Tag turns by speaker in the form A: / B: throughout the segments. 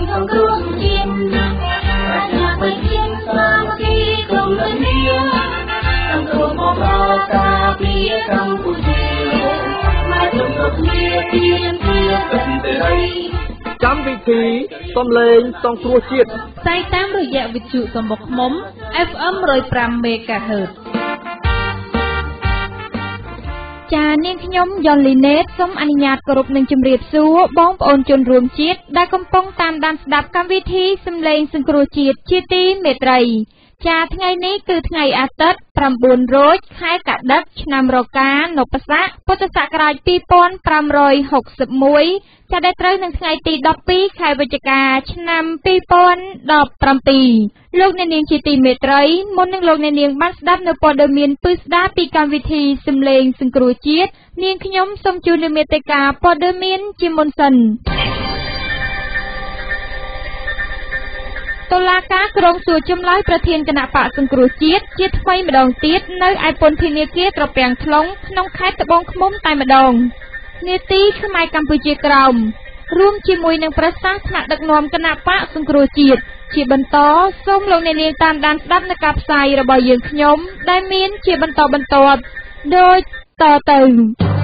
A: ក្នុងលោកនេះសង្គ្រោះមកដល់ការពារកម្ពុជាមកជុំគ្នាទៀនទាសន្តិរី
B: កម្មវិធីសំឡេងសង្គ្រោះជាតិ
C: ផ្សាយតាមរយៈវិទ្យុសំបុកឃុំ FM 105 MHz ចានាងខ្ញុំយ៉នលីណេតសូមអនុញ្ញាតគោរពនឹងជម្រាបសួរបងប្អូនជនរួមជាតិដែលកំពុងតាមដានស្ដាប់កម្មវិធីសំឡេងសង្គ្រោះជាតិជាទីមេត្រី ចាថ្ងៃនេះគឺថ្ងៃអាទិត្យ9រោចខែកដិកឆ្នាំរកានពស័កពុទ្ធសករាជ2561ចាដែលត្រូវនឹងថ្ងៃទី12ខែវិច្ឆិកាឆ្នាំ2017លោកអ្នកនាងជាទីមេត្រីមុននឹងលោកអ្នកនាងបានស្ដាប់នៅព័ត៌មានពិស្ដាពីកម្មវិធីសំឡេងសង្គ្រោះជាតិនាងខ្ញុំសូមជូននូវមេត្តាព័ត៌មានជាមុនសិន តុលាការក្រុងសួរចម្លើយប្រធានគណៈបកសង្គ្រោះជាតិជាថ្មីម្ដងទៀតនៅឯពន្ធនាគារត្រពាំង tlong ក្នុងខេត្តត្បូងឃ្មុំតែម្ដងនេតិខ្មែរកម្ពុជាក្រោមរួមជាមួយនឹងប្រសាសន៍ថ្នាក់ដឹកនាំគណៈបកសង្គ្រោះជាតិជាបន្តសូមលោកអ្នកនាងតាមដានស្ដាប់នៅការផ្សាយរបស់យើងខ្ញុំ ដែលមានជាបន្តបន្ទាប់ដូចតទៅ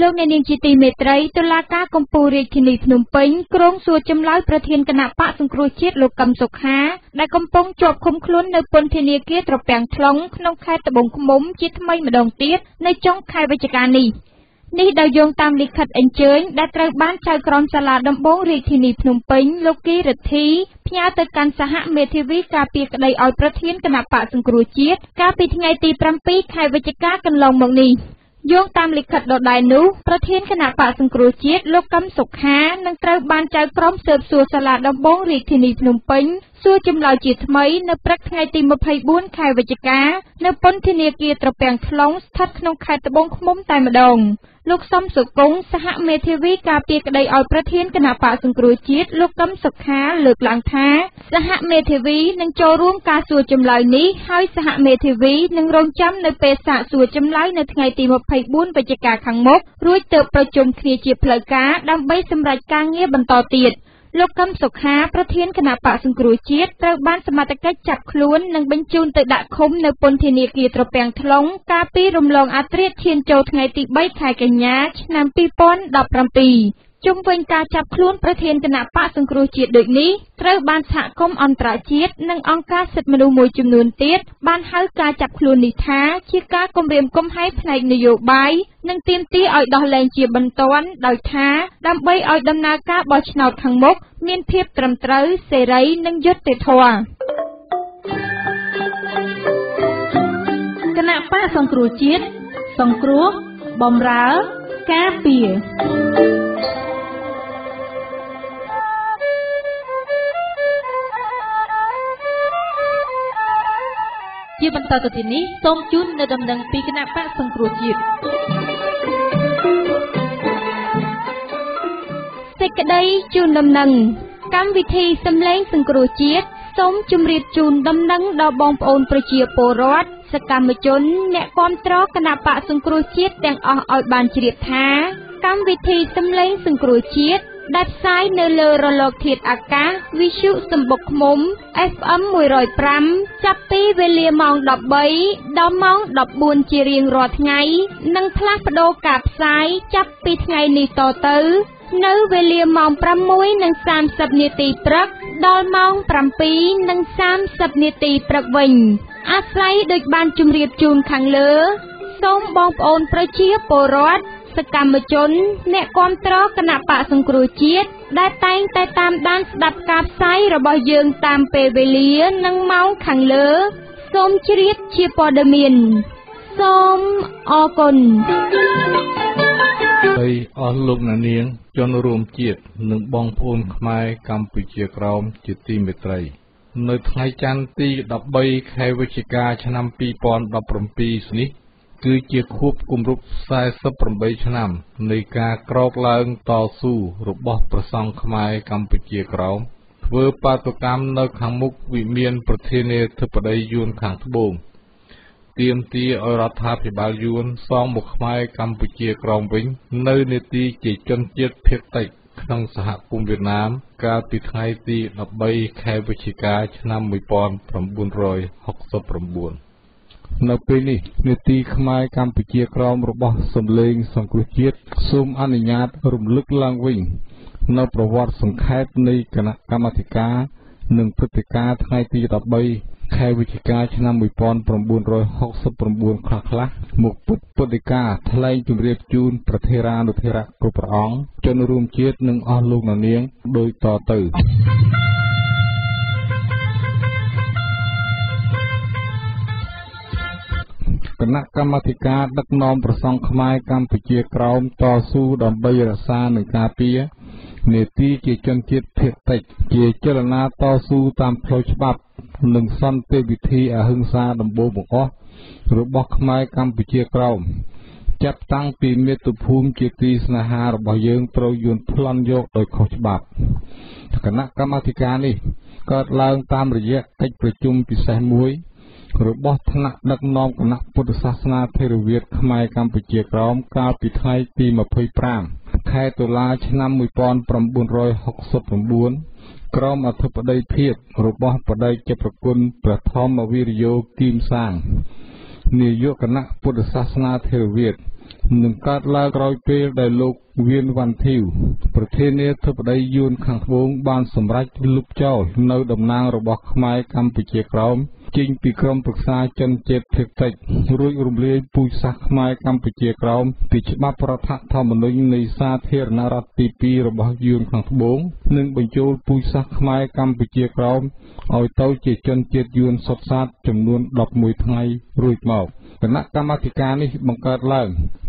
C: លោកអ្នកនាងជាទីមេត្រីតុលាការកំពូលរាជធានីភ្នំពេញក្រុងសួរចម្លើយប្រធានគណៈបកសង្គ្រោះជាតិលោកកឹមសុខាដែលកំពុងជាប់ឃុំខ្លួននៅពន្ធនាគារត្រពាំង tlong ក្នុងខេត្តត្បូងឃ្មុំជាថ្មីម្ដងទៀតនៅចុងខែវិច្ឆិកានេះនេះដោយយោងតាមលិខិតអញ្ជើញដែលត្រូវបានចៅក្រមសាលាដំបងរាជធានីភ្នំពេញលោកគីរិទ្ធីផ្ញើទៅកាន់សហមេធាវីការពារក្តីឲ្យប្រធានគណៈបកសង្គ្រោះជាតិកាលពីថ្ងៃទី7ខែវិច្ឆិកាកន្លងមកនេះ យោងតាមលិខិតដដែលនោះ ប្រធានគណៈបកសង្គ្រោះជាតិលោកកឹមសុខានឹងត្រូវបានចៅក្រមស៊ើបសួរសាលាដំបងរាជធានីភ្នំពេញសួរចម្លើយជាថ្មីនៅព្រឹកថ្ងៃទី24ខែវិច្ឆិកា នៅពន្ធនាគារត្រពាំង tlong ស្ថិតក្នុងខេត្តត្បូងឃ្មុំតែម្ដង លោកសំសុគង្គសហមេធាវីការពារក្តីឲ្យប្រធានគណៈបកសង្គ្រោះជាតិលោកកឹមសុខាលើកឡើងថា សហមេធាវីនឹងចូលរួមការសួរចម្លើយនេះហើយសហមេធាវីនឹងរងចាំនៅពេលសាកសួរចម្លើយនៅថ្ងៃទី24វិច្ឆិកាខាងមុខរួចទើបប្រជុំគ្នាជាផ្លូវការដើម្បីសម្រេចការងារបន្តទៀត។ លោកកឹមសុខា ប្រធានគណៈបកសង្គ្រោះជាតិត្រូវបានសមត្ថកិច្ចចាប់ខ្លួន និងបញ្ជូនទៅដាក់ឃុំនៅពន្ធនាគារត្រពាំង tlong កាលពីរំលងអធ្រាត្រឈានចូលថ្ងៃទី 3 ខែកញ្ញា ឆ្នាំ 2017 ជុំវិញការចាប់ខ្លួនប្រធានគណៈបកសង្គ្រោះជាតិដូចនេះ ត្រូវបានសហគមន៍អន្តរជាតិ និងអង្គការសិទ្ធិមនុស្សមួយចំនួនទៀតបានហៅការចាប់ខ្លួននេះថា ជាការគំរាមកំហែងផ្នែកនយោបាយ និងទាមទារឲ្យដោះលែងជាបន្ទាន់ ដោយថា ដើម្បីឲ្យដំណើរការបោះឆ្នោតខាងមុខមានភាពត្រឹមត្រូវ សេរី និងយុត្តិធម៌គណៈបកសង្គ្រោះជាតិសង្គ្រោះបំរើ ការពារ ជាបន្តទៅទីនេះសូមជូននៅដំណឹងពីគណៈបកសង្គ្រោះជាតិសេចក្តីជូនដំណឹងកម្មវិធីសម្លេងសង្គ្រោះជាតិសូមជម្រាបជូនដំណឹងដល់បងប្អូនប្រជាពលរដ្ឋសកម្មជន អ្នកគាំទ្រគណៈបកសង្គ្រោះជាតិទាំងអស់ឲ្យបានជ្រាបថាកម្មវិធីសម្លេងសង្គ្រោះជាតិ ដែលផ្សាយនៅលើរលកធាតុអាកាសវិទ្យុសំបុកឃុំ FM 105ចាប់ពីវេលាម៉ោង13ដល់ម៉ោង14ជារៀងរាល់ថ្ងៃ និងផ្លាស់ប្ដូរការផ្សាយចាប់ពីថ្ងៃនេះតទៅនៅវេលាម៉ោង6:30នាទីព្រឹកដល់ម៉ោង7:30នាទីព្រឹកវិញ អាស្រ័យដូចបានជម្រាបជូនខាងលើ សូមបងប្អូនប្រជាពលរដ្ឋ សកម្មជន អ្នកគាំទ្រគណៈបកសង្គ្រោះជាតិដែលតែងតែតាមដានស្ដាប់ការផ្សាយរបស់យើងតាមពេលវេលានិងម៉ោងខាងលើ សូមជ្រាបជាព័ត៌មានសូមអរគុណ
D: ហើយអស់លោកអ្នកនាង ជនរួមជាតិនិងបងប្អូនខ្មែរកម្ពុជាក្រោមជាទីមេត្រី នៅថ្ងៃច័ន្ទទី13ខែវិច្ឆិកាឆ្នាំ2017នេះ គឺជាខួបគម្រប់ 48 ឆ្នាំនៃការក្រោកឡើងតស៊ូរបស់ព្រះសង្ឃខ្មែរកម្ពុជាក្រោមធ្វើបាតុកម្មនៅខាងមុខវិមានប្រធានាធិបតីយួនខាងត្បូងទាមទារឲ្យរដ្ឋាភិបាលយួនសងមកខ្មែរកម្ពុជាក្រោមវិញ នៅនេតិជាជនជាតិភាគតិចក្នុងសហគមន៍វៀតណាម កាលពីថ្ងៃទី13ខែវិច្ឆិកាឆ្នាំ1969 នៅពេលនេះនេតិខ្មែរកម្ពុជាក្រមរបស់សំលេងសង្គ្រោះជាតិសូមអនុញ្ញាតរំលឹកឡើងវិញនៅប្រវត្តិសង្ខេបនៃគណៈកម្មាធិការនិងព្រឹត្តិការណ៍ថ្ងៃទី13ខែវិច្ឆិកាឆ្នាំ1969ខ្លះៗមកពុទ្ធពុទ្ធិកាថ្លែងជម្រាបជូនប្រធារានុធិរៈគ្រប់ព្រះអង្គជនរួមជាតិនិងអស់លោកនាងដូចតទៅ គណៈកម្មាធិការដឹកនាំប្រសង់ខ្មែរកម្ពុជាក្រោមតស៊ូដើម្បីរក្សានិងការពារនេតិជាជនជាតិភាគតិច ជាចលនាតស៊ូតាមផ្លូវច្បាប់ និងសន្តិវិធីអហិង្សាដំបូងបង្អស់របស់ខ្មែរកម្ពុជាក្រោមចាប់តាំងពីមាតុភូមិជាទីស្នេហារបស់យើងត្រូវយួនប្លន់យកដោយខុសច្បាប់គណៈកម្មាធិការនេះកើតឡើងតាមរយៈកិច្ចប្រជុំពិសេសមួយ របស់ថ្នាក់ដឹកនាំគណៈពុទ្ធសាសនាថេរវាទខ្មែរកម្ពុជាក្រោមកាលពីថ្ងៃទី25ខែតុលាឆ្នាំ1969ក្រមអធិបតីភាពរបស់បដិជប្រគុណព្រះធម្មវីរយោគីមសាងនាយកគណៈពុទ្ធសាសនាថេរវាទ នឹងកើតឡើងក្រោយពេលដែលលោកវៀនវ៉ាន់ធីវប្រធានាធិបតីយួនខាងត្បូងបានសម្រេចលុបចោលនៅតំណាងរបស់ខ្មែរកម្ពុជាក្រោមចេញពីក្រមប្រឹក្សាជនជាតិភាគតិចរួចរំលាយពូជសាសន៍ខ្មែរកម្ពុជាក្រោមពីច្បាប់រដ្ឋធម្មនុញ្ញនៃសាធារណរដ្ឋទី2របស់យួនខាងត្បូងនិងបញ្ចូលពូជសាសន៍ខ្មែរកម្ពុជាក្រោមឲ្យទៅជាជនជាតិយួនសុទ្ធសាធចំនួន11ថ្ងៃរួចមក គណៈកម្មាធិការនេះបង្កើតឡើង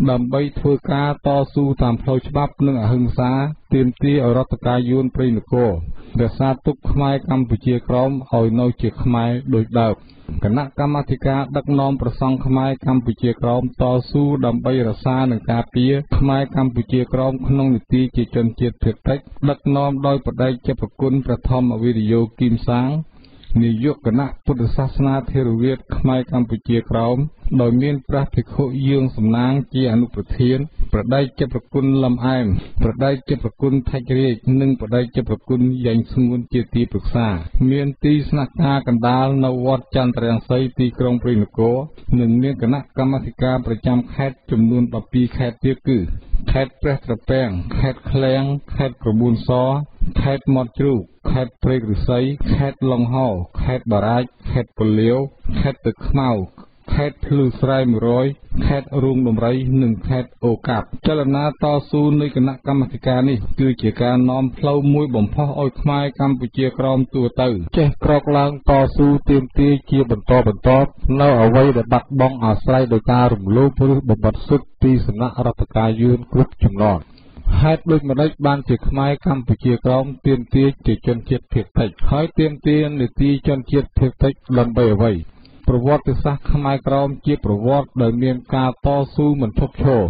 D: ដើម្បីធ្វើការតស៊ូតាមផ្លូវច្បាប់និងអហិង្សាទាមទារឲ្យរដ្ឋការយួនព្រៃនគររក្សាទុកខ្មែរកម្ពុជាក្រោមឲ្យនៅជាខ្មែរដូចដើមគណៈកម្មាធិការដឹកនាំប្រសង់ខ្មែរកម្ពុជាក្រោមតស៊ូដើម្បីរក្សានិងការពារខ្មែរកម្ពុជាក្រោមក្នុងនីតិជាជនជាតិភាគតិចដឹកនាំដោយបដិជប្រគុណព្រះធម្មវីរយោគីមសាង នាយកគណៈពុទ្ធសាសនាថេរវាទខ្មែរកម្ពុជាក្រោម ដោយមានព្រះភិក្ខុយើងសំណាងជាអនុប្រធាន ប្រដេជប្រគុណលំអែម ប្រដេជប្រគុណថច្ចរាជនិងប្រដេជប្រគុណយ៉ែងស្ងួនជាទីប្រឹក្សា មានទីស្នាក់ការកណ្ដាលនៅវត្តចន្ទរាំងសីទីក្រុងព្រៃនគរនិងមានគណៈកម្មាធិការប្រចាំខេត្តចំនួន12ខេត្តទៀតគឺខេត្តព្រះត្រពាំងខេត្តឃ្លាំងខេត្តក្របួនស ខេត្តមាត់ជ្រូក ខេត្តព្រែកឫស្សី ខេត្តឡុងហោ ខេត្តបារាច ខេត្តពលាវ ខេត្តទឹកខ្មៅ ខេត្តភ្លឺស្រែ100ខេត្តរូងដំរី និងខេត្តអូកាប់ចលនាតស៊ូនៃគណៈកម្មាធិការនេះគឺជាការនាំផ្លូវមួយបំផុសឲ្យខ្មែរកម្ពុជាក្រោមទួទៅ ចេះក្រោកឡើងតស៊ូទាមទារជាបន្តបន្ទាប់នៅអ្វីដែលបាត់បង់អាស្រ័យដោយការរំលោភឬបំបត្តិសិទ្ធិពីសំណាក់រដ្ឋការយួនគ្រប់ជំនាន់ ហេតុដូចម្ដេចបានជាខ្មែរកម្ពុជាក្រោមទាមទារជាជនជាតិភាគតិច ហើយទាមទារនីតិជនជាតិភាគតិចដើម្បីអ្វីប្រវត្តិសាស្ត្រខ្មែរក្រោមជាប្រវត្តិដែលមានការតស៊ូមិនឈប់ឈរ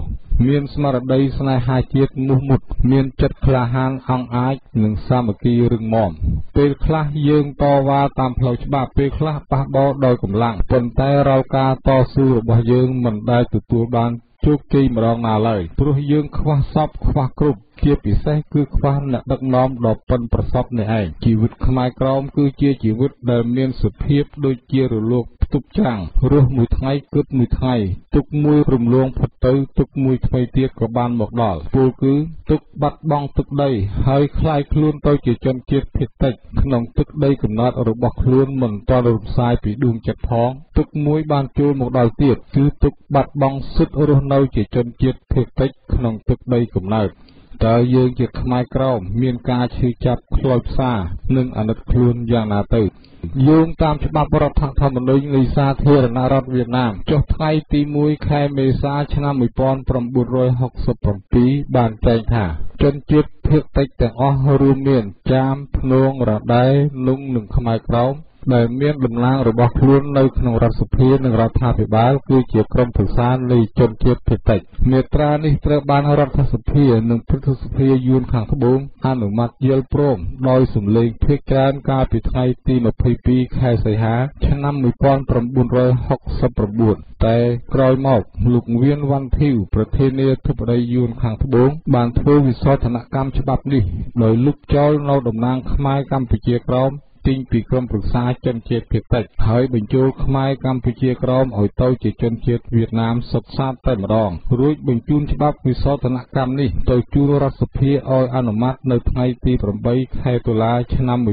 D: មានស្មារតីស្នេហាជាតិមោះមុត មានចិត្តក្លាហានអង់អាចនិងសាមគ្គីរឹងមាំពេលខ្លះយើងតវ៉ាតាមផ្លូវច្បាប់ពេលខ្លះប៉ះបោដោយកម្លាំងប៉ុន្តែរាល់ការតស៊ូរបស់យើងមិនដែលទទួលបាន ជោគជ័យម្ដងណាឡើយ ព្រោះយើងខ្វះសពខ្វះគ្រប់ ជាពិសេសគឺខ្វះអ្នកដឹកនាំដ៏ប៉ិនប្រសប់នេះឯង ជីវិតខ្មែរក្រមគឺជាជីវិតដែលមានសុភាពដូចជារលកផ្ទុកច្រាំងរស់មួយថ្ងៃគិតមួយថ្ងៃទុកមួយរំលងផុតទៅទុកមួយថ្មីទៀតក៏បានមកដល់ពលគឺទុកបាត់បង់ទឹកដីហើយคล้ายខ្លួនទៅជាជនជាតិភាគតិចក្នុងទឹកដីកំណត់របស់ខ្លួនមិនទាន់រំសាយពីដួងចិត្តផងទុកមួយបានចូលមកដល់ទៀតគឺទុកបាត់បង់សិទ្ធិរស់នៅជាជនជាតិភាគតិចក្នុងទឹកដីកំណើតតើយើងជាខ្មែរក្រមមានការឈឺចាប់ខ្លោចផ្សានិងអាណិតខ្លួនយ៉ាងណាទៅ យោងតាមច្បាប់រដ្ឋធម្មនុញ្ញនៃសាធារណរដ្ឋវៀតណាមចុះថ្ងៃទី1ខែមេសាឆ្នាំ1967បានចែងថាជនជាតិភាគតិចទាំងអស់រួមមាន ចាម ភ្នង រ៉ាដែនុង និងខ្មែរក្រោម ដែលមានតំណាងរបស់ខ្លួននៅក្នុងរដ្ឋសភានិងរដ្ឋាភិបាលគឺជាក្រុមប្រឹក្សានៃជនជាតិភាគតិចមាត្រានេះត្រូវបានរដ្ឋសភានិងព្រឹទ្ធសភាយួនខាងត្បូងអនុម័តយល់ព្រមដោយសំឡេងភាគច្រើនកាលពីថ្ងៃទី22ខែសីហា ឆ្នាំ1969តែក្រោយមកលោកវៀនវ៉ាន់ធីវប្រធានាធិបតីយួនខាងត្បូងបានធ្វើវិសោធនកម្មច្បាប់នេះដោយលុបចោលនៅតំណាងខ្មែរកម្ពុជាក្រោម ទិញពីក្រមប្រឹក្សាជនជាតិភាគតិច ហើយបញ្ចូលខ្មែរកម្ពុជាក្រោមឲ្យទៅជាជនជាតិវៀតណាមសុទ្ធសាធតែម្ដង រួចបញ្ជូនច្បាប់វិសោធនកម្មនេះទៅជូនរដ្ឋសភាឲ្យអនុម័តនៅថ្ងៃទី8ខែតុលា ឆ្នាំ1969 7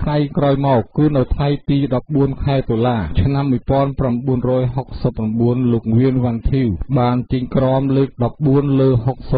D: ថ្ងៃក្រោយមកគឺនៅថ្ងៃទី14ខែតុលា ឆ្នាំ1969លោកវៀនវ៉ាន់ធីវបានចេញក្រមលើក14លើ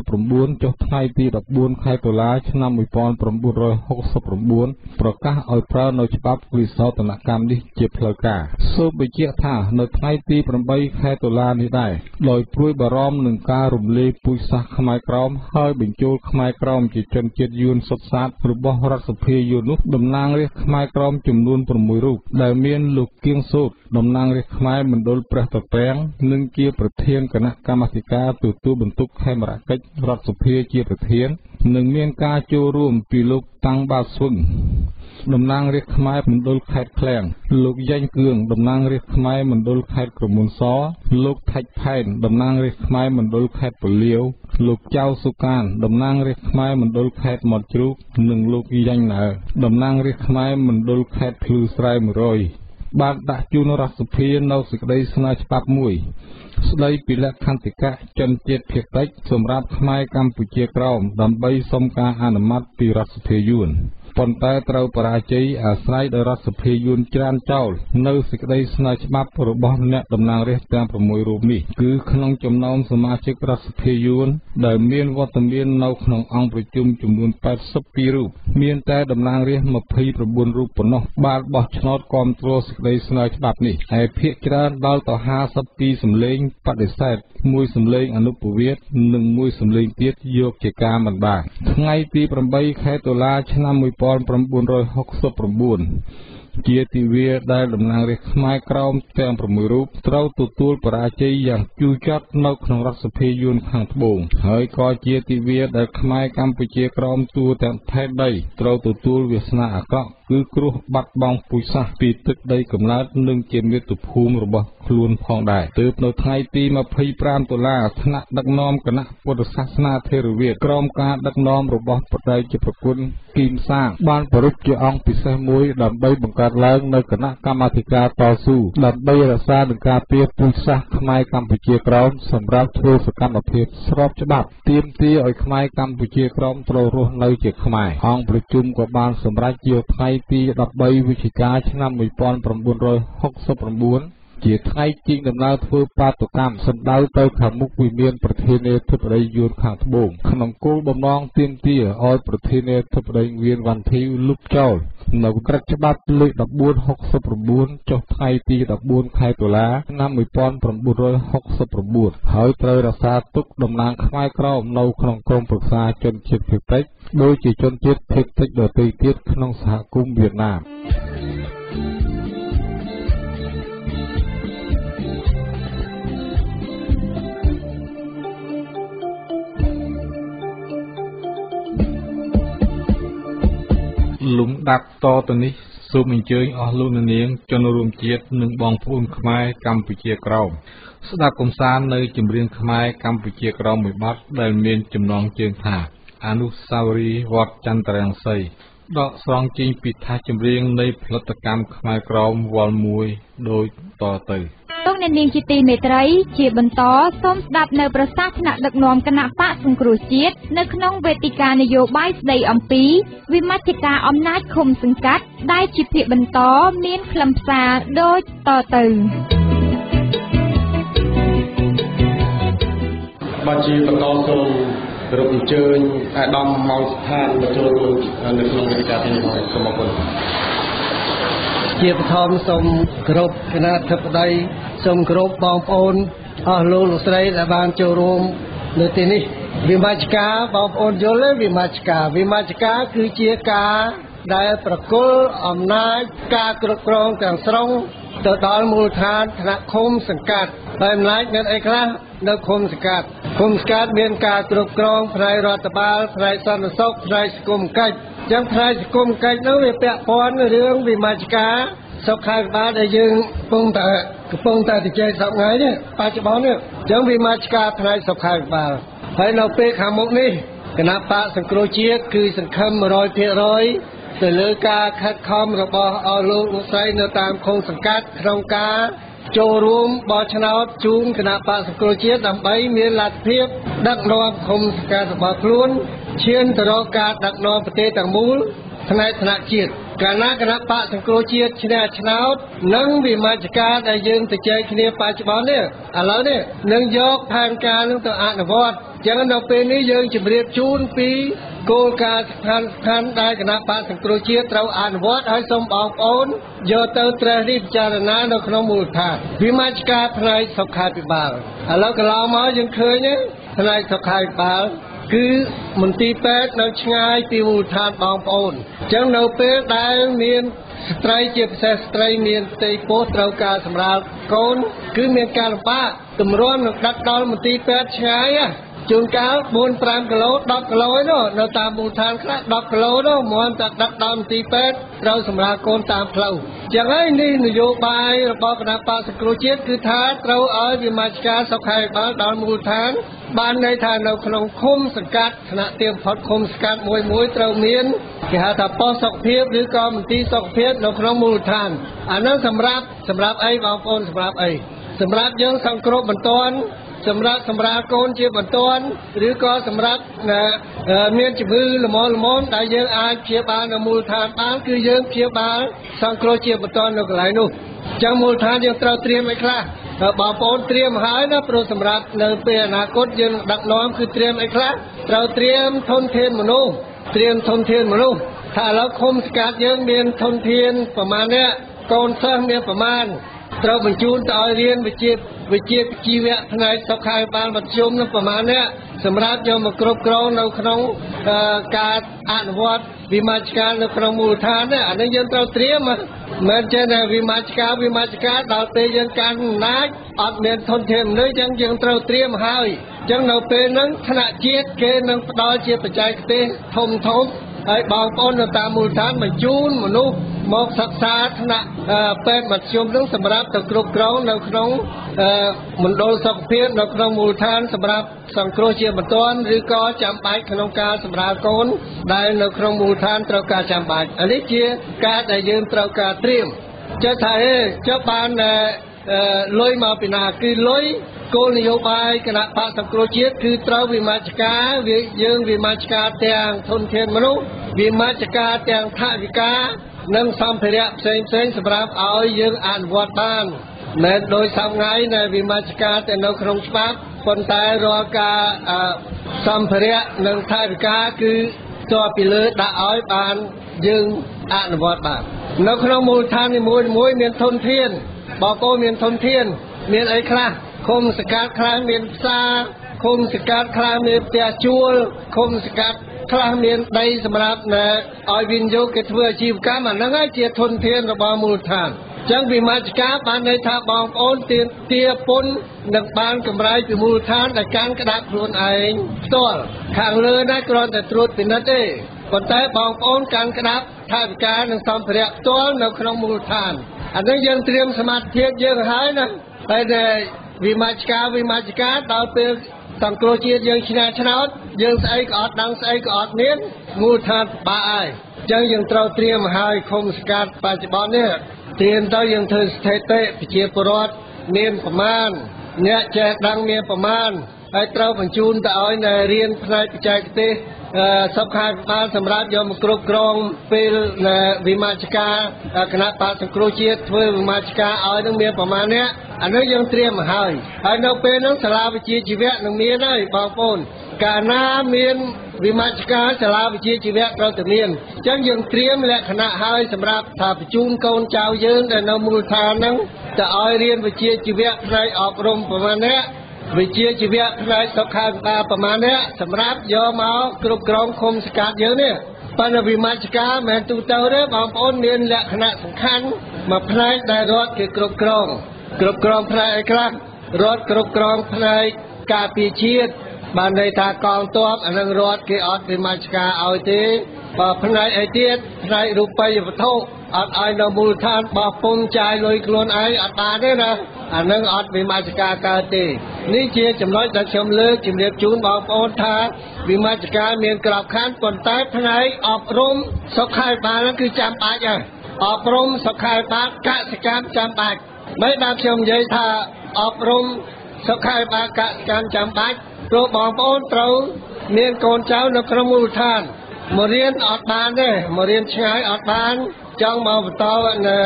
D: 69ចុះថ្ងៃទី14ខែតុលា ឆ្នាំ1969 1969ប្រកាសឲ្យប្រើនៅច្បាប់វិសោធនកម្មនេះជាផ្លូវការសូមបញ្ជាក់ថានៅថ្ងៃទី8ខែតុលានេះដែរដោយព្រួយបារម្ភនឹងការរំលាយពូជសាសន៍ខ្មែរក្រមហើយបញ្ចូលខ្មែរក្រមជាជនជាតិយួនសុទ្ធសាធរបស់រដ្ឋសភាយួននោះតំណាងរាស្ត្រខ្មែរក្រមចំនួន6រូបដែលមានលោកគៀងសូតតំណាងរាស្ត្រខ្មែរមណ្ឌលព្រះត្រពាំងនិងជាប្រធានគណៈកម្មាធិការទទួលបន្ទុកខេមរៈកិច្ចរដ្ឋសភាជាប្រធាននិងមានការចូលរួមពីលោកតាំងបាស៊ុនតំណាងរាស្ត្រខ្មែរមណ្ឌលខេត្តឃ្លាំងលោកយ៉ែងគឿងតំណាងរាស្ត្រខ្មែរមណ្ឌលខេត្តក្រមួនសលោកថាច់ផែនតំណាងរាស្ត្រខ្មែរមណ្ឌលខេត្តពលាវលោកចៅសុកានតំណាងរាស្ត្រខ្មែរមណ្ឌលខេត្តមាត់ជ្រូកនិងលោកយ៉ាញ់ណើតំណាងរាស្ត្រខ្មែរមណ្ឌលខេត្តភ្លឺស្រែ100 បានដាក់ជូនរដ្ឋសភានៅសេចក្តីស្នើច្បាប់មួយ ស្ដីពីលក្ខន្តិកៈជនជាតិភាគតិចសម្រាប់ខ្មែរកម្ពុជាក្រោមដើម្បីសុំការអនុម័តពីរដ្ឋសភាយួន ប៉ុន្តែត្រូវបរាជ័យអាស្រ័យដោយរដ្ឋសភាយួនច្រានចោលនៅសេចក្តីស្នើច្បាប់របស់អ្នកតំណាងរាស្ត្រទាំង6រូបនេះគឺក្នុងចំណោមសមាជិករដ្ឋសភាយួនដែលមានវត្តមាននៅក្នុងអង្គប្រជុំចំនួន82រូបមានតែតំណាងរាស្ត្រ29រូបប៉ុណ្ណោះបានបោះឆ្នោតគាំទ្រសេចក្តីស្នើច្បាប់នេះហើយភាគច្រើនដល់ទៅ52សម្លេងបដិសេធមួយសម្លេងអនុប្រវេតនិងមួយសម្លេងទៀតយកជាការមិនបានថ្ងៃទី8ខែតុលាឆ្នាំ1000 1969ជាទិវាដែលតំណាងរាស្ត្រខ្មែរក្រោមទាំង6រូបត្រូវទទួលបរាជ័យយ៉ាងជូរចត់នៅក្នុងរដ្ឋសភាយួនខាងត្បូង ហើយក៏ជាទិវាដែលខ្មែរកម្ពុជាក្រោមទួទាំងផែនដីត្រូវទទួលវាសនាអាក្រក់ គឺគ្រោះបាត់បង់ពូជសាសន៍ពីទឹកដីកំណើតនិងជាមាតុភូមិរបស់ខ្លួនផងដែរទើបនៅថ្ងៃទី25តុលាថ្នាក់ដឹកនាំគណៈពុទ្ធសាសនាថេរវាទក្រោមការដឹកនាំរបស់បដិជាប្រគុណគីមសាងបានប្រពៃជាអង្គពិសេសមួយដើម្បីបង្កើតឡើងនៅគណៈកម្មាធិការតស៊ូដើម្បីរក្សានិងការពារពូជសាសន៍ខ្មែរកម្ពុជាក្រោមសម្រាប់ធ្វើសកម្មភាពស្របច្បាប់ទាមទារឲ្យខ្មែរកម្ពុជាក្រោមត្រូវរស់នៅជាខ្មែរអង្គប្រជុំក៏បានសម្រេចជាថ្ងៃទី13វិច្ឆិកា ឆ្នាំ1969 ជាថ្ងៃជិះដំណើរធ្វើបាតុកម្មសម្ដៅទៅខាងមុខវិមានប្រធានាធិបតីយួនខាងត្បូងក្នុងគោលបំណងទាមទារឲ្យប្រធានាធិបតីវៀនវ៉ាន់ធីវលុបចោលនៅក្រឹត្យច្បាប់លេខ1469ចុះថ្ងៃទី14ខែតុលាឆ្នាំ1969ហើយត្រូវរក្សាទុកតំណាងខ្មែរក្រមនៅក្នុងក្រមប្រឹក្សាជនជាតិភាគតិចដោយជាជនជាតិភាគតិចដទៃទៀតក្នុងសហគមន៍វៀតណាម លំដាប់តទៅនេះសូមអញ្ជើញអស់លោកនាងជនរួមជាតិនិងបងប្អូនខ្មែរកម្ពុជាក្រោមស្ដាប់កំសាន្តនៅចម្រៀងខ្មែរកម្ពុជាក្រោមមួយបទដែលមានចំណងជើងថា អនុស្សាវរីយ៍វត្តចន្ទរាំងសីដកស្រង់ចេញពីថាសចម្រៀងនៃផលិតកម្មខ្មែរក្រមវល់មួយដូចតទៅ
C: លោកអ្នកនាងជាទីមេត្រី ជាបន្តសូមស្ដាប់នៅប្រសាសន៍ថ្នាក់ដឹកនាំគណៈបកសង្គ្រោះជាតិនៅក្នុងវេទិកានយោបាយស្ដីអំពី វិមជ្ឈការអំណាចឃុំសង្កាត់ដែលជាភាគបន្តមានខ្លឹមសារដូចតទៅ
E: បាទជាបន្តសូមគោរពអញ្ជើញអាដាមមកស្ថានបញ្ចូលរួមនៅក្នុងវេទិកាទីនេះហើយសូមអរគុណ
F: ជាបឋមសូមគោរពគណៈធិបតី សូមគោរពបងប្អូនអស់លោកលោកស្រីដែលបានចូលរួមនៅទីនេះវិមជ្ឈការបងប្អូនយល់ទេវិមជ្ឈការវិមជ្ឈការគឺជាការដែលប្រគល់អំណាចការគ្រប់គ្រងទាំងស្រុងទៅដល់មូលដ្ឋានថ្នាក់ឃុំសង្កាត់ហើយអំណាចមានអីខ្លះនៅឃុំសង្កាត់ឃុំសង្កាត់មានការគ្រប់គ្រងផ្នែករដ្ឋបាលផ្នែកសន្តិសុខផ្នែកសង្គមកិច្ចចឹងផ្នែកសង្គមកិច្ចនោះវាពាក់ព័ន្ធរឿងវិមាជការ សុខាភិបាលដែលយើងកំពុងតែកំពុងតែជជែកសប្តាហ៍នេះបច្ចុប្បន្ននេះចឹងវិមាជការផ្នែកសុខាភិបាលហើយនៅពេលខាងមុខនេះគណៈបកសង្គ្រោះជាតិគឺសង្ឃឹម100%ទៅលើការខិតខំរបស់អស់លោកលោកស្រីនៅតាមខុងសង្កាត់ក្នុងការចូលរួមបោះឆ្នោតជូនគណៈបកសង្គ្រោះជាតិដើម្បីមានលទ្ធភាពដឹកនាំឃុំសង្កាត់របស់ខ្លួនឈានទៅរកការដឹកនាំប្រទេសទាំងមូលផ្នែកថ្នាក់ជាតិ កាលណាគណៈបកសង្គ្រោះជាតិឈ្នះឆ្នោត និងវិមាជការដែលយើងទៅចែកគ្នាបច្ចុប្បន្ននេះឥឡូវនេះនឹងយកផែនការនឹងទៅអនុវត្តចឹងនៅពេលនេះយើងជម្រាបជូនពីគោលការណ៍ស្ថានស្ថានដែលគណៈបកសង្គ្រោះជាតិត្រូវអនុវត្តឲ្យសូមបងប្អូនយកទៅត្រិះរិះពិចារណានៅក្នុងមូលដ្ឋានវិមាជការផ្នែកសុខាភិបាលឥឡូវកន្លងមកយើងឃើញផ្នែកសុខាភិបាល គឺមន្ទីរពេទ្យនៅឆ្ងាយពីមូលដ្ឋានបងប្អូនអញ្ចឹងនៅពេលដែលមានស្ត្រីជាពិសេសស្ត្រីមានផ្ទៃពោះត្រូវការសម្រាប់កូន គឺមានការលំបាកតម្រាំនឹងដឹកដល់មន្ទីរពេទ្យឆ្ងាយជួនកាល4 5គីឡូ10គីឡូនោះនៅតាមមូលដ្ឋានខ្លះ10គីឡូនោះមិនតែដឹកដល់មន្ទីរពេទ្យត្រូវសម្រាប់កូនតាមផ្លូវចឹងហើយនេះនយោបាយរបស់គណៈបក្សសង្គ្រោះជាតិគឺថាត្រូវឲ្យវិមាជការសុខាភិបាលដល់មូលដ្ឋាន បានន័យថានៅក្នុងឃុំសង្កាត់ថ្នាក់ទៀមផុតឃុំសង្កាត់មួយមួយត្រូវមានគេហៅថាប៉ុស្តិ៍សុខភាពឬក៏មន្ទីរសុខភាពនៅក្នុងមូលដ្ឋានអានោះសម្រាប់សម្រាប់អីបងប្អូនសម្រាប់អីសម្រាប់យើងសង្គ្រោះបន្ទាន់សម្រាប់សម្រាប់កូនជាបន្ទាន់ឬក៏សម្រាប់មានជំងឺល្មមល្មមដែលយើងអាចព្យាបាលនៅមូលដ្ឋានបានគឺយើងព្យាបាលសង្គ្រោះជាបន្ទាន់នៅកន្លែងនោះអញ្ចឹងមូលដ្ឋានយើងត្រូវត្រៀមអីខ្លះ បងប្អូនត្រៀមហើយណាព្រោះសម្រាប់នៅពេលអនាគតយើងដឹកនាំគឺត្រៀមអីខ្លះត្រូវត្រៀមធនធានមនុស្សត្រៀមធនធានមនុស្សថាឥឡូវឃុំស្កាត់យើងមានធនធានប្រមាណនេះកូនសិស្សមានប្រមាណត្រូវបញ្ជូនទៅឲ្យរៀនវិជ្ជា វិជ្ជាជីវៈផ្នែកសុខាភិបាលមធ្យមនោះប្រមាណនេះសម្រាប់យកមកគ្រប់គ្រងនៅក្នុងការអនុវត្តវិមាជការនៅក្នុងមូលដ្ឋាននេះអានេះយើងត្រូវត្រៀមមិនចេះតែវិមាជការវិមាជការដល់ពេលយើងកាន់អំណាចអត់មានធនធានមនុស្សចឹងយើងត្រូវត្រៀមហើយចឹងនៅពេលហ្នឹងថ្នាក់ជាតិគេនឹងផ្ដល់ជាបច្ចេកទេសធំធំ ហើយបងប្អូននៅតាមមូលដ្ឋានបញ្ជូនមនុស្សមកសិក្សាថ្នាក់ពេទ្យមធ្យមនឹងសម្រាប់ទៅគ្រប់គ្រងនៅក្នុងមណ្ឌលសុខភាពនៅក្នុងមូលដ្ឋានសម្រាប់សង្គ្រោះជាបន្ទាន់ឬក៏ចាំបាច់ក្នុងការសម្រាលកូនដែលនៅក្នុងមូលដ្ឋានត្រូវការចាំបាច់អានេះជាការដែលយើងត្រូវការត្រៀមចេះថាអេចុះបានលុយមកពីណាគឺលុយ គោលនយោបាយគណៈបកសង្គ្រោះជាតិគឺត្រូវវិមាជការវាយើងវិមាជការទាំងធនធានមនុស្សវិមាជការទាំងថវិកានិងសម្ភារៈផ្សេងផ្សេងសម្រាប់ឲ្យយើងអនុវត្តបានមិនដោយសង្ថ្ងៃនៃវិមាជការតែនៅក្នុងច្បាប់ប៉ុន្តែរាល់ការសម្ភារៈនិងថវិកាគឺតបពីលើដាក់ឲ្យបានយើងអនុវត្តបាននៅក្នុងមូលដ្ឋាននីមួយៗមានធនធានបកគោមានធនធាន មានអីខ្លះ ឃុំសកាត់ខ្លះមានផ្សារឃុំសកាត់ខ្លះមានផ្ទះជួលឃុំសកាត់ខ្លះមានដីសម្រាប់ណែឲ្យវិនិយោគគេធ្វើអាជីវកម្មអាហ្នឹងហើយជាធនធានរបស់មូលដ្ឋានចឹងវិមាជការបានន័យថាបងប្អូនទាទាពុននឹងបានកម្រៃពីមូលដ្ឋានដែលកាន់ក្តាប់ខ្លួនឯងផ្ទាល់ខាងលើណាគ្រាន់តែត្រួតពិនិត្យទេប៉ុន្តែបងប្អូនកាន់ក្តាប់ថាវិការនិងសម្ភារៈផ្ទាល់នៅក្នុងមូលដ្ឋានអានេះយើងត្រៀមសមាធិយើងហើយណាហើយដែល វិមាជការវិមាជការដល់ពេលសង្គ្រោះជាតិយើងឆ្នះឆ្នោតយើងស្អីក៏អត់ដឹងស្អីក៏អត់មានមូលដ្ឋានបាក់ហើយអញ្ចឹងយើងត្រូវត្រៀមឲ្យឃុំស្កាត់បច្ចុប្បន្ននេះត្រៀមទៅយើងធ្វើស្ថិតិប្រជាពលរដ្ឋមានប្រមាណអ្នកចេះដឹងមានប្រមាណហើយត្រូវបញ្ជូនទៅឲ្យនៅរៀនផ្នែកបច្ចេកទេស សុខាភិបាលសម្រាប់យកមកគ្រប់គ្រងពេលវិមាជការគណៈបកសង្គ្រោះជាតិធ្វើវិមាជការឲ្យនឹងមានប្រមាណអ្នកអានោះយើងត្រៀមមកហើយហើយនៅពេលនោះសាលាវិជ្ជាជីវៈនឹងមានហើយបងប្អូនកាលណាមានវិមាជការសាលាវិជ្ជាជីវៈត្រូវតែមានអញ្ចឹងយើងត្រៀមលក្ខណៈហើយសម្រាប់ថាបញ្ជូនកូនចៅយើងដែលនៅមូលដ្ឋានហ្នឹងទៅឲ្យរៀនវិជ្ជាជីវៈផ្នែកអប់រំប្រមាណអ្នក វិជាជីវៈផ្នែកសុខាភិបាលប្រមាណនេះសម្រាប់យកមកគ្រប់គ្រងឃុំសង្កាត់យើងនេះបណ្ឌវិមជ្ឈការមិនមែនទូទៅទេបងប្អូនមានលក្ខណៈសំខាន់មួយផ្នែកដែលរដ្ឋគេគ្រប់គ្រងគ្រប់គ្រងផ្នែកអីខ្លះរដ្ឋគ្រប់គ្រងផ្នែកការពារជាតិបានន័យថាកងទ័ពអានឹងរដ្ឋគេអត់វិមជ្ឈការឲ្យទេ បើផ្នែកអីទៀតផ្នែករូបិយវត្ថុអត់ឲ្យនៅមូលដ្ឋានបោះពុំចាយលុយខ្លួនឯងអត់បានទេណាអានឹងអត់វិមជ្ឈការកើតទេនេះជាចំណុចដែលខ្ញុំលើកជំរាបជូនបងប្អូនថាវិមជ្ឈការមានក្របខ័ណ្ឌប៉ុន្តែផ្នែកអប់រំសុខាភិបាលគឺចាំបាច់ហើយអប់រំសុខាភិបាលកសិកម្មចាំបាច់មិនបានខ្ញុំនិយាយថាអប់រំសុខាភិបាលកសិកម្មចាំបាច់ព្រោះបងប្អូនត្រូវមានកូនចៅនៅក្នុងមូលដ្ឋាន មករៀនអត់បានទេមករៀនឆ្ងាយអត់បានចង់មកបន្តនៅ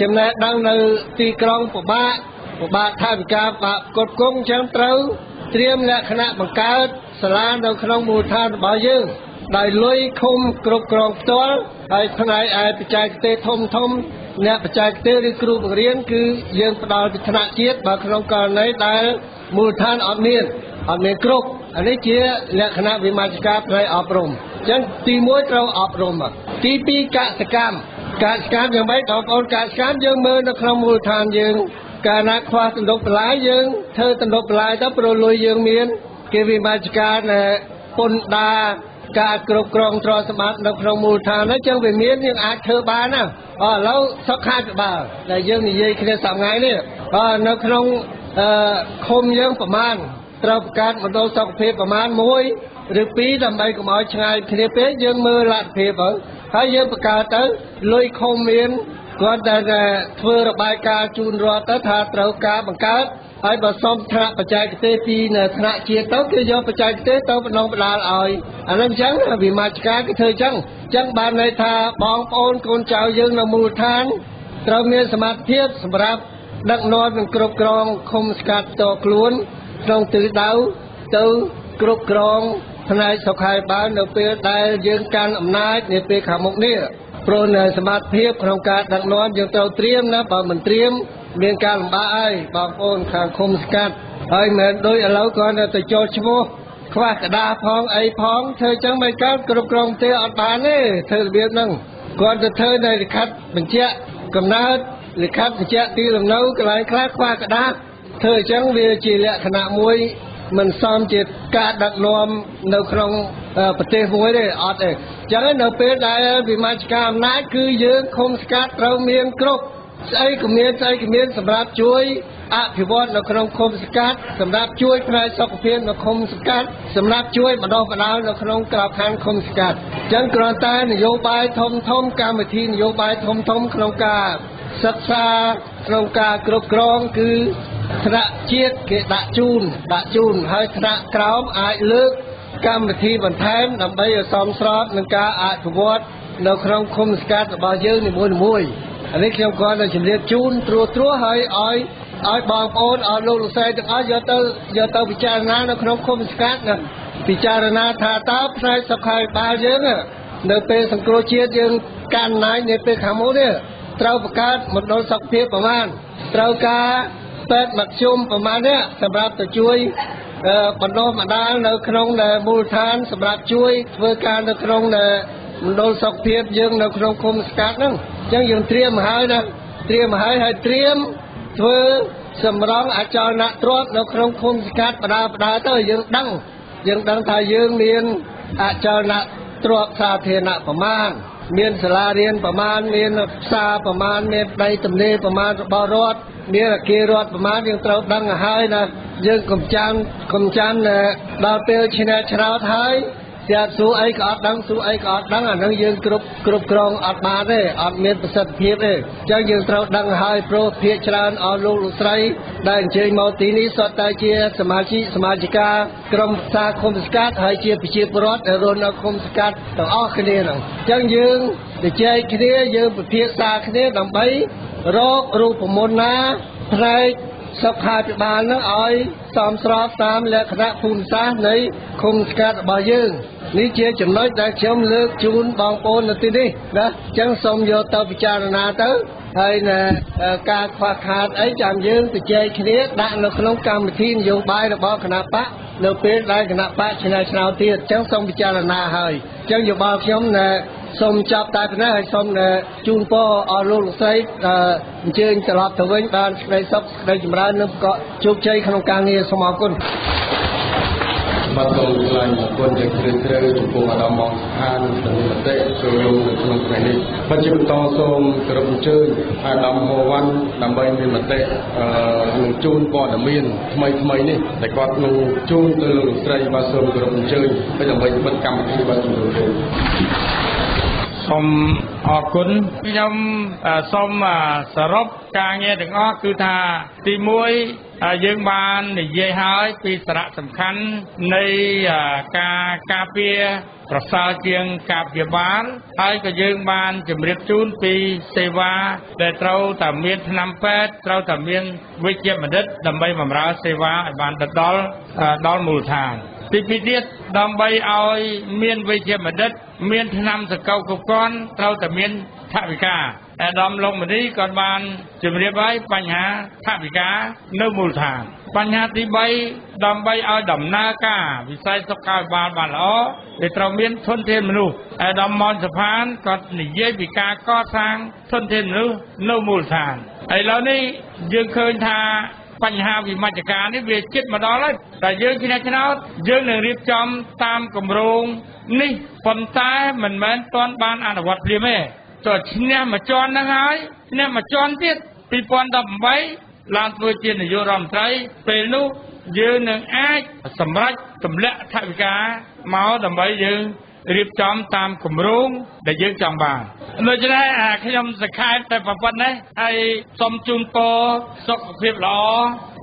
F: ចំណេះដឹងនៅទីក្រុងពិបាកពិបាកថាវិការបាក់គ្រប់គង់ចឹងត្រូវត្រៀមលក្ខណៈបង្កើតសាលានៅក្នុងមូលដ្ឋានរបស់យើងដោយលុយឃុំគ្រប់គ្រងផ្ទាល់ហើយផ្នែកឯបច្ចេកទេសធំធំអ្នកបច្ចេកទេសឬគ្រូបង្រៀនគឺយើងផ្ដល់ពីថ្នាក់ជាតិបើក្នុងករណីដែលមូលដ្ឋានអត់មាន អត់មានគ្រប់អានេះជាលក្ខណៈវិមជ្ឈការផ្នែកអប់រំអញ្ចឹងទី1ត្រូវអប់រំទី2កសកម្មកសកម្មយ៉ាងម៉េចបងប្អូនកសកម្មយើងមើលនៅក្នុងមូលដ្ឋានយើងកាលណាខ្វះទន្លប់បន្លាយយើងធ្វើទន្លប់បន្លាយទៅព្រោះលុយយើងមាន គេវិមជ្ឈការពន្ធដារការគ្រប់គ្រងទ្រព្យសម្បត្តិនៅក្នុងមូលដ្ឋានហ្នឹងចឹងវាមានយើងអាចធ្វើបានណាអឥឡូវសុខាភិបាលដែលយើងនិយាយគ្នាសប្ងាយនេះអនៅក្នុងអឺឃុំយើងប្រមាណ ត្រូវបង្កើតមណ្ឌលសុខភាពប្រមាណ1ឬ2ដើម្បីកុំឲ្យឆ្ងាយគ្នាពេកយើងមើលលទ្ធភាពទៅហើយយើងបង្កើតទៅលុយឃុំមានគាត់តែធ្វើរបាយការណ៍ជូនរដ្ឋទៅថាត្រូវការបង្កើតហើយបើសុំថ្នាក់បច្ចេកទេសពីថ្នាក់ជាតិទៅគេយកបច្ចេកទេសទៅបណ្ដុំបណ្ដាលឲ្យអានឹងអញ្ចឹងវិមាជការគេធ្វើអញ្ចឹងអញ្ចឹងបានន័យថាបងប្អូនកូនចៅយើងនៅមូលដ្ឋានត្រូវមានសមត្ថភាពសម្រាប់ដឹកនាំនិងគ្រប់គ្រងឃុំស្កាត់តខ្លួន ក្នុងទិសដៅទៅគ្រប់គ្រងផ្នែកសុខាភិបាលនៅពេលដែលយើងកាន់អំណាចនាពេលខាងមុខនេះព្រោះនៅសមត្ថភាពក្នុងការដឹកនាំយើងត្រូវត្រៀមណាបើមិនត្រៀមមានការលំបាកហើយបងប្អូនខាងឃុំស្កាត់ហើយមិនដូចឥឡូវគាត់នៅតែចូលឈ្មោះខ្វះក្តារផងអីផងធ្វើចឹងមិនកើតគ្រប់គ្រងទេអត់បានទេធ្វើរបៀបហ្នឹងគាត់ទៅធ្វើនៅលិខិតបញ្ជាក់កំណើតលិខិតបញ្ជាក់ទីលំនៅកន្លែងខ្លះខ្វះក្តារ ធ្វើអញ្ចឹងវាជាលក្ខណៈមួយមិនសមជាការដឹកនាំនៅក្នុងប្រទេសមួយទេអត់ទេអញ្ចឹងនៅពេលដែលវិមាជការអំណាចគឺយើងឃុំស្កាត់ត្រូវមានគ្រប់ស្អីក៏មានស្អីក៏មានសម្រាប់ជួយអភិវឌ្ឍនៅក្នុងឃុំសង្កាត់សម្រាប់ជួយផ្នែកសុខភាពនៅឃុំសង្កាត់សម្រាប់ជួយបណ្ដុះបណ្ដាលនៅក្នុងក្របខ័ណ្ឌឃុំសង្កាត់អញ្ចឹងគ្រាន់តែនយោបាយធំធំកម្មវិធីនយោបាយធំធំក្នុងការ សិក្សាក្នុងការគ្រប់គ្រងគឺថ្នាក់ជាតិគេដាក់ជូនដាក់ជូនហើយថ្នាក់ក្រោមអាចលើកកម្មវិធីបន្ថែមដើម្បីឲ្យសមស្របនឹងការអភិវឌ្ឍនៅក្នុងឃុំសង្កាត់របស់យើងនីមួយៗអានេះខ្ញុំគាត់ទៅជម្រាបជូនត្រួសត្រាសឲ្យឲ្យឲ្យបងប្អូនឲ្យលោកលោកស្រីទាំងអស់យកទៅយកទៅពិចារណានៅក្នុងឃុំសង្កាត់ណាពិចារណាថាតើផ្នែកសុខាភិបាលយើងនៅពេលសង្គ្រោះជាតិយើងកាន់អំណាចនៅពេលខាងមុខនេះ ត្រូវបង្កើតមណ្ឌលសុខភាពប្រមាណត្រូវការពេទ្យមធ្យមប្រមាណនេះសម្រាប់ទៅជួយបណ្ដុះបណ្ដាលនៅក្នុងមូលដ្ឋានសម្រាប់ជួយធ្វើការនៅក្នុងមណ្ឌលសុខភាពយើងនៅក្នុងឃុំស្កាត់ហ្នឹងអញ្ចឹងយើងត្រៀមមកហើយណាត្រៀមមកហើយហើយត្រៀមធ្វើសម្រងអចលនទ្រព្យនៅក្នុងឃុំស្កាត់បដាបដាទៅយើងដឹងយើងដឹងថាយើងមានអចលនទ្រព្យសាធារណៈប្រមាណ មានសាលារៀនប្រមាណមានផ្សារប្រមាណមានដីទំនេរប្រមាណរបស់រដ្ឋមានអគាររដ្ឋប្រមាណយើងត្រូវដឹងឲ្យហើយណាយើងកំចាន់កំចាន់ដល់ពេលឈ្នះឆ្នោតហើយ ស្ទសួរអីក៏អត់ដឹងសួរអីក៏អត់ដឹងអានឹងយើងគ្រប់គ្រប់គ្រងអត់បានទេអត់មានប្រសិទ្ធភាពទេអញ្ចឹងយើងត្រូវដឹងហើយព្រោះភាកច្រើនអស់លោកលោកស្រីដែលអញ្ជើញមកទីនេះសុទ្ធតែជាសមាជិកសមាជិកាក្រុមប្រឹក្សាឃុំសង្កាត់ហើយជាប្រជាពលរដ្ឋដែលរស់នៅឃុំសង្កាត់ទាំងអស់គ្នាហ្នឹងអញ្ចឹងយើងជជែកគ្នាយើងពិភាក្សាគ្នាដើម្បីរករូបមន្តណាផ្នែក សុខាភិបាលនឹងឲ្យសមស្របតាមលក្ខណៈភូមិសាស្ត្រនៃឃុំស្កាត់របស់យើងនេះជាចំណុចដែលខ្ញុំលើកជូនបងប្អូននៅទីនេះណាអញ្ចឹងសូមយកទៅពិចារណាទៅ ហើយនៅការខ្វះខាតអីចាំយើងទៅជែកគ្នាដាក់នៅក្នុងកម្មវិធីនយោបាយរបស់គណៈបកនៅពេលដែលគណៈបកឆ្នើឆ្នោតទៀតអញ្ចឹងសូមពិចារណាហើយអញ្ចឹងយោបល់ខ្ញុំណែសូមចាប់តែប៉ុណ្ណេះហើយសូមជូនពរអស់លោកលោកស្រីអញ្ជើញត្រឡប់ទៅវិញបានសេចក្តីសុខសេចក្តីចម្រើននិងក៏ជោគជ័យក្នុងការងារសូមអរគុណ
E: បាទសូមថ្លែងអរគុណយ៉ាងជ្រាលជ្រៅចំពោះអាដាមមកស្ថាននិងមតិចូលរួមនៅក្នុងថ្ងៃនេះបាទជាបន្តសូមគោរពអញ្ជើញអាដាមហូវ៉ាន់ដើម្បីមានមតិអឺនឹងជូនព័ត៌មានថ្មីថ្មីនេះដែលគាត់នឹងជូនទៅលោកស្រីបាទសូមគោរពអញ្ជើញដើម្បីបិទកម្មវិធីបាទជំរាបលា
G: សូមអរគុណខ្ញុំសូមសរុបការងារទាំងអស់គឺថាទី1 យើងបាននិយាយហើយពីសារៈសំខាន់នៃការការពារប្រសើរជាងការព្យាបាលហើយក៏យើងបានជម្រាបជូនពីសេវាដែលត្រូវតែមានថ្នាំពេទ្យត្រូវតែមានវិជ្ជាបណ្ឌិតដើម្បីបម្រើសេវាឲ្យបានទៅដល់ដល់មូលដ្ឋានទីពីរទៀតដើម្បីឲ្យមានវិជ្ជាបណ្ឌិត មានថ្នាំសកលគ្រប់គ្រាន់ត្រូវតែមានថវិកា អាដាមលោកមនីក៏បានជម្រាបហើយបញ្ហាថវិកានៅមូលដ្ឋាន បញ្ហាទី3ដើម្បីឲ្យដំណើរការវិស័យសុខាភិបាលបានល្អវាត្រូវមានធនធានមនុស្សអាដាមមនសផានក៏និយាយពីការកសាងធនធានមនុស្សនៅមូលដ្ឋានឥឡូវនេះយើងឃើញថាបញ្ហាវិមជ្ឈការនេះវាជិតមកដល់ហើយតែយើងជាអ្នកឆ្នោតយើងនឹងរៀបចំតាមគម្រោងនេះប៉ុន្តែមិនមែនទាន់បានអនុវត្តព្រាមទេ ចុះឈ្នះមួយជាន់ហ្នឹងហើយឈ្នះមួយជាន់ទៀត2018ឡើងធ្វើជានាយករដ្ឋមន្ត្រីពេលនោះយើងនឹងអាចសម្រេចទម្លាក់ថវិកាមកដើម្បីយើង រៀបចំតាមគម្រោងដែលយើងចង់បានដូច្នេះខ្ញុំសង្ខេបតែប៉ុណ្ណេះហើយសូមជូនពរសុខភាពល្អ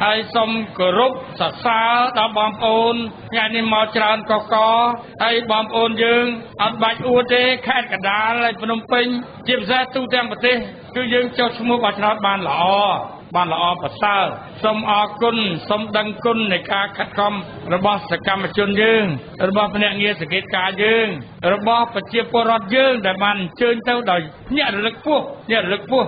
G: ហើយសូមគោរពសរសើរដល់បងប្អូនថ្ងៃនេះមកច្រើនកកហើយបងប្អូនយើងអត់បាច់អួតទេខេត្តកណ្ដាលហើយភ្នំពេញជាពិសេសទូទាំងប្រទេសគឺយើងចុះឈ្មោះបោះឆ្នោតបានល្អ បានល្អប្រសើរសូមអរគុណសូមដឹងគុណនៃការខិតខំរបស់សកម្មជនយើង របស់ភ្នាក់ងារសង្កេតការយើង របស់ប្រជាពលរដ្ឋយើងដែលបានអញ្ជើញទៅដោយភ្នាក់រលឹកពោះភ្នាក់រលឹកពោះ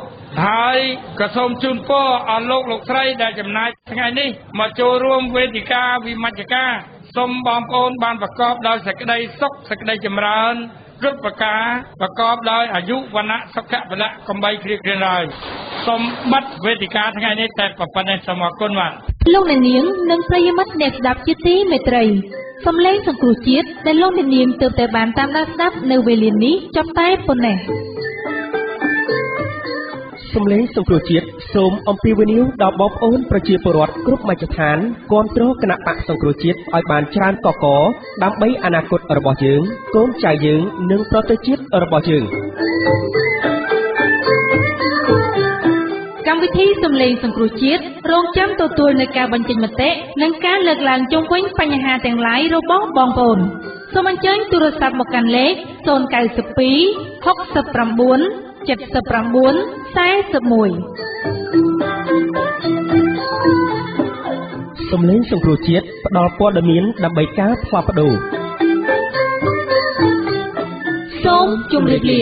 G: ហើយក៏សូមជូនពរអស់លោកលោកស្រីដែលចំណាយថ្ងៃនេះមកចូលរួមវេទិកាវិមជ្ឈការសូមបងប្អូនបានប្រកបដោយសេចក្តីសុខសេចក្តីចម្រើនគ្រប់ប្រការប្រកបដោយអាយុវណ្ណៈសុខៈពលៈកំបីគ្រៀងគ្រៀងឡើយសូមបិទវេទិកាថ្ងៃនេះតែប៉ុណ្ណេះសូមអរគុណបាទ
C: លោកអ្នកនាងនិងប្រិយមិត្តអ្នកស្ដាប់ជាទីមេត្រីសំឡេងសង្គ្រោះជាតិដែលលោកអ្នកនាងទើបតែបានតាមដានស្ដាប់នៅវេលានេះចប់តែប៉ុណ្ណេះ
H: សំឡេងសង្គ្រោះជាតិ សូមអំពាវនាវដល់បងប្អូនប្រជាពលរដ្ឋគ្រប់មជ្ឈដ្ឋានគ្រប់គ្រងគណៈបកសង្គ្រោះជាតិឲ្យបានច្រើនកកដើម្បីអនាគតរបស់យើង កូនចៅយើងនិងប្រទេសជាតិរបស់យើង
C: កម្មវិធីសំឡេងសង្គ្រោះជាតិរងចាំទទួលនៅការបញ្ចេញមតិនិងការលើកឡើងជុំវិញបញ្ហាទាំងឡាយរបស់បងប្អូនសូមអញ្ជើញទូរស័ព្ទមកកាន់លេខ092 69 79 41
H: សំឡេងសង្គ្រោះជាតិផ្ដល់ព័ត៌មានដើម្បីការផ្លាស់ប្ដូរ
C: សូមជម្រាបលា